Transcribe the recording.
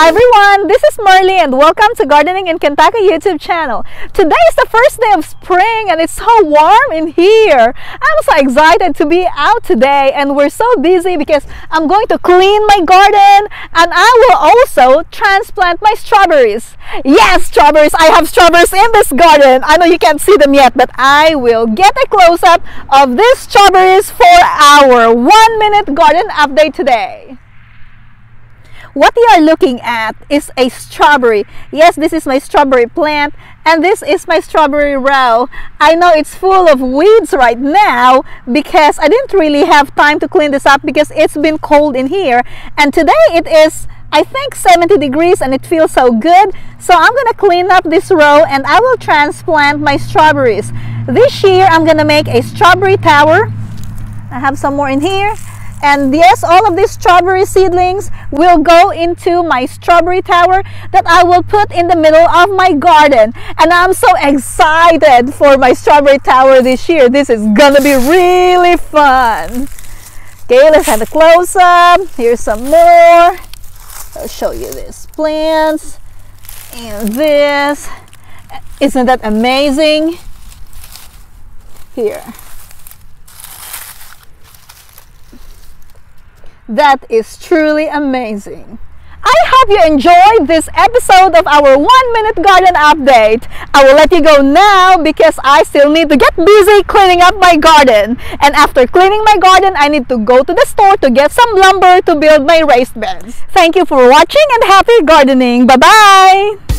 Hi everyone, this is Marley and welcome to Gardening in Kentucky YouTube channel. Today is the first day of spring and it's so warm in here. I'm so excited to be out today and we're so busy because I'm going to clean my garden and I will also transplant my strawberries. Yes, strawberries! I have strawberries in this garden. I know you can't see them yet but I will get a close-up of these strawberries for our one minute garden update today. What you are looking at is a strawberry. Yes, this is my strawberry plant and this is my strawberry row. I know it's full of weeds right now because I didn't really have time to clean this up because it's been cold in here and today it is I think 70 degrees and it feels so good. So I'm gonna clean up this row and I will transplant my strawberries. This year I'm gonna make a strawberry tower. I have some more in here and yes, all of these strawberry seedlings will go into my strawberry tower that I will put in the middle of my garden. And I'm so excited for my strawberry tower this year. This is gonna be really fun. Okay, let's have a close up. Here's some more. I'll show you these plants and this. Isn't that amazing? Here. That is truly amazing. I hope you enjoyed this episode of our one minute garden update. I will let you go now because I still need to get busy cleaning up my garden. And after cleaning my garden, I need to go to the store to get some lumber to build my raised beds. Thank you for watching and happy gardening. Bye-bye!